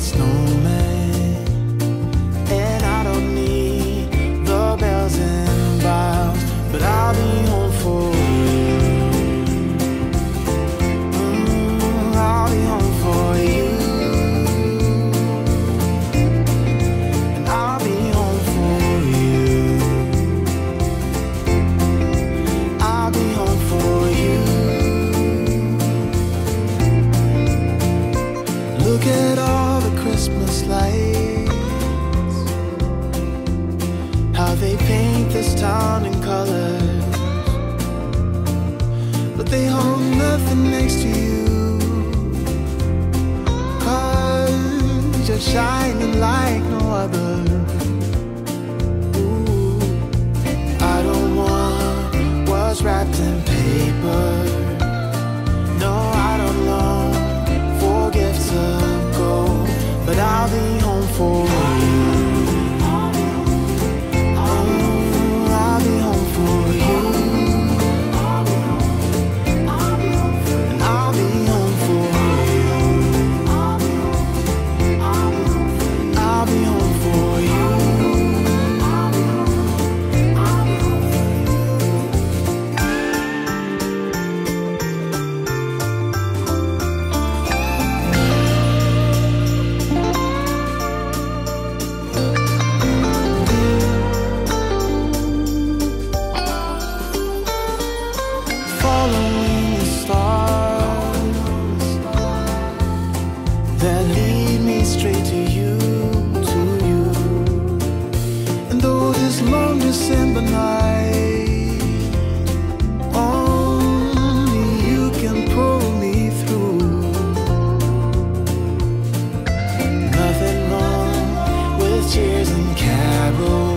snowman. next to you. Cause you're shining like no other. Ooh. I don't want what's wrapped in paper. that lead me straight to you, to you. And though this long December night, only you can pull me through. Nothing wrong with and carols.